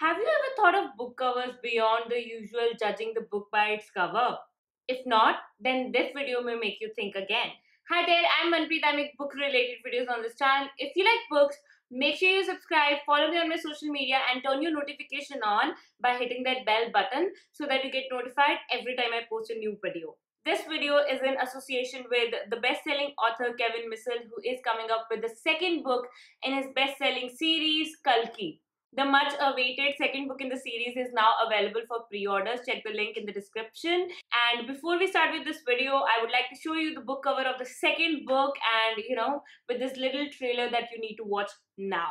Have you ever thought of book covers beyond the usual judging the book by its cover? If not, then this video may make you think again. Hi there, I'm Manpreet. I make book related videos on this channel. If you like books, make sure you subscribe, follow me on my social media, and turn your notification on by hitting that bell button so that you get notified every time I post a new video. This video is in association with the best-selling author Kevin Missal, who is coming up with the second book in his best-selling series, Kalki. The much awaited second book in the series is now available for pre-orders. Check the link in the description. And before we start with this video, I would like to show you the book cover of the second book and, you know, with this little trailer that you need to watch now.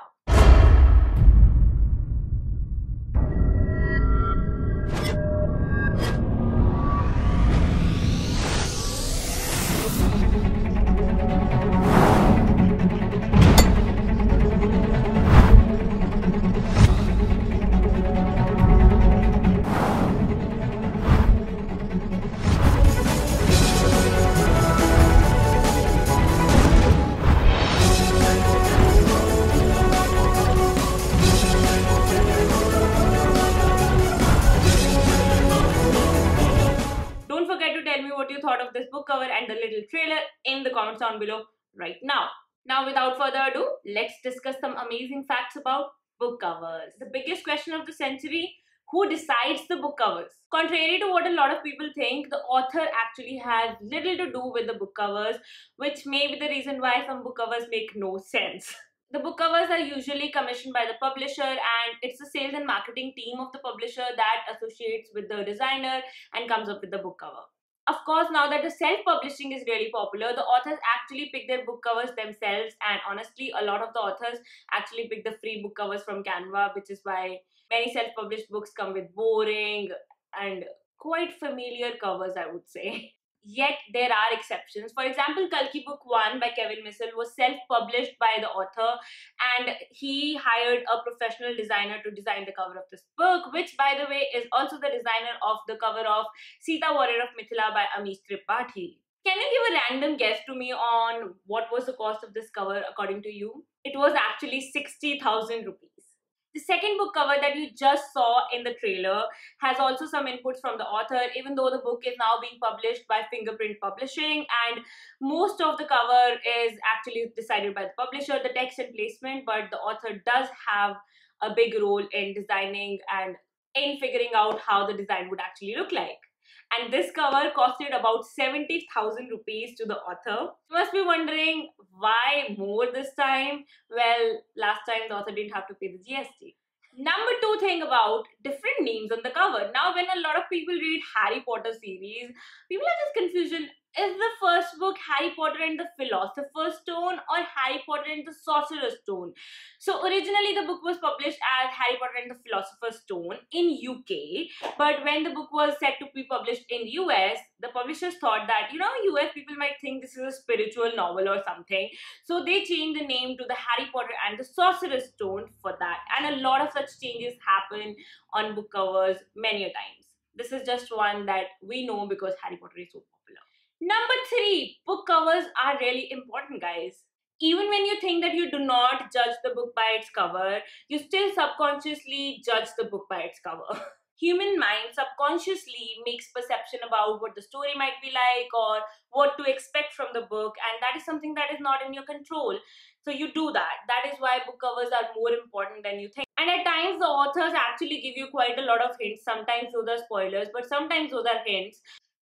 You thought of this book cover and the little trailer in the comments down below right now. Now, without further ado, let's discuss some amazing facts about book covers. The biggest question of the century who decides the book covers? Contrary to what a lot of people think, the author actually has little to do with the book covers, which may be the reason why some book covers make no sense. The book covers are usually commissioned by the publisher, and it's the sales and marketing team of the publisher that associates with the designer and comes up with the book cover. Of course, now that the self publishing is really popular, the authors actually pick their book covers themselves, and honestly, a lot of the authors actually pick the free book covers from Canva, which is why many self published books come with boring and quite familiar covers, I would say. Yet there are exceptions. For example, Kalki Book 1 by Kevin Missal was self published by the author, and he hired a professional designer to design the cover of this book, which, by the way, is also the designer of the cover of Sita Warrior of Mithila by Amish Tripathi. Can you give a random guess to me on what was the cost of this cover according to you? It was actually 60,000 rupees. The second book cover that you just saw in the trailer has also some inputs from the author, even though the book is now being published by Fingerprint Publishing, and most of the cover is actually decided by the publisher, the text and placement, but the author does have a big role in designing and in figuring out how the design would actually look like and this cover costed about 70,000 rupees to the author. You must be wondering why more this time? Well, last time the author didn't have to pay the GST. Number two thing about different names on the cover. Now, when a lot of people read Harry Potter series, people have this confusion is the first book Harry Potter and the Philosopher's Stone or Harry Potter and the Sorcerer's Stone? So originally the book was published as Harry Potter and the Philosopher's Stone in UK, but when the book was set to be published in US, the publishers thought that you know US people might think this is a spiritual novel or something, so they changed the name to the Harry Potter and the Sorcerer's Stone for that, and a lot of such changes happen on book covers many a times. This is just one that we know because Harry Potter is so popular. Number three, book covers are really important, guys. Even when you think that you do not judge the book by its cover, you still subconsciously judge the book by its cover. Human mind subconsciously makes perception about what the story might be like or what to expect from the book, and that is something that is not in your control. So you do that. That is why book covers are more important than you think. And at times, the authors actually give you quite a lot of hints. Sometimes those are spoilers, but sometimes those are hints.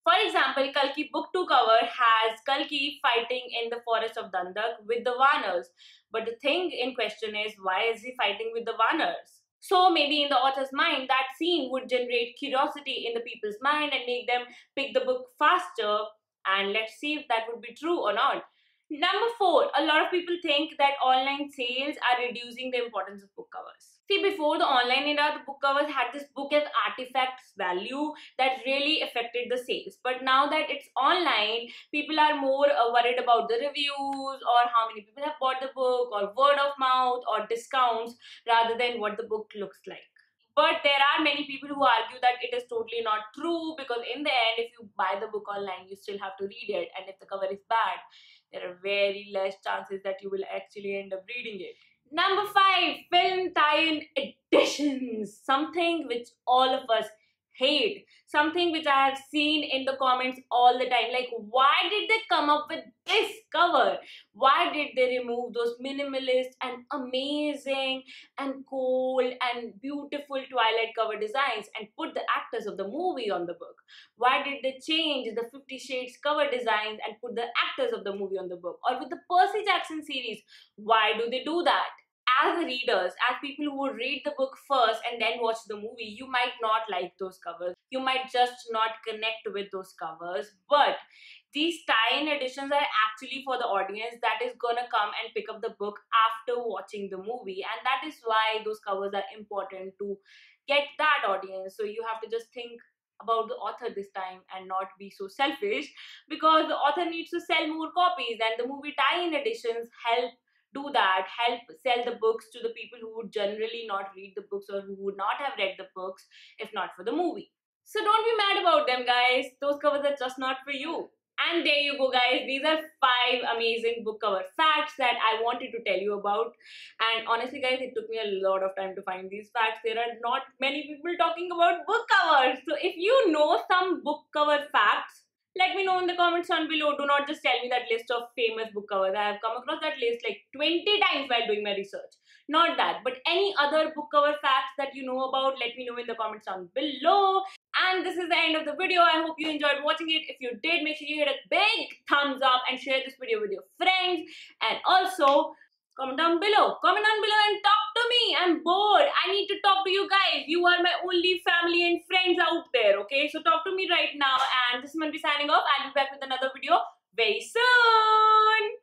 For example, Kalki Book 2 cover has Kalki fighting in the forest of Dandak with the Vanars. But the thing in question is, why is he fighting with the Vanars? So maybe in the author's mind, that scene would generate curiosity in the people's mind and make them pick the book faster. And let's see if that would be true or not. Number four, a lot of people think that online sales are reducing the importance of book covers. See, before the online era, the book covers had this book as artifacts value that really affected the sales. But now that it's online, people are more uh, worried about the reviews or how many people have bought the book or word of mouth or discounts rather than what the book looks like. But there are many people who argue that it is totally not true because, in the end, if you buy the book online, you still have to read it, and if the cover is bad, there are very less chances that you will actually end up reading it. Number five, film tie-in editions. Something which all of us hate. Something which I have seen in the comments all the time. Like, why did they come up with this cover? Why did they remove those minimalist and amazing and cold and beautiful Twilight cover designs and put the actors of the movie on the book? Why did they change the Fifty Shades cover designs and put the actors of the movie on the book? Or with the Percy Jackson series, why do they do that? As readers, as people who read the book first and then watch the movie, you might not like those covers. You might just not connect with those covers. But these tie-in editions are actually for the audience that is gonna come and pick up the book after watching the movie. And that is why those covers are important to get that audience. So you have to just think about the author this time and not be so selfish because the author needs to sell more copies and the movie tie-in editions help do that help sell the books to the people who would generally not read the books or who would not have read the books if not for the movie. So don't be mad about them guys. Those covers are just not for you. And there you go guys. These are five amazing book cover facts that i wanted to tell you about. And honestly guys it took me a lot of time to find these facts. There are not many people talking about book covers. So if you know some book cover facts let me know in the comments down below. Do not just tell me that list of famous book covers. I have come across that list like 20 times while doing my research. Not that, but any other book cover facts that you know about, let me know in the comments down below. And this is the end of the video. I hope you enjoyed watching it. If you did, make sure you hit a big thumbs up and share this video with your friends. And also, comment down below. Comment down below and talk to me. I'm bored. I need to talk to you guys. You are my only family and friends out there, okay? So talk to me right now. And this is Manvi signing off. I'll be back with another video very soon.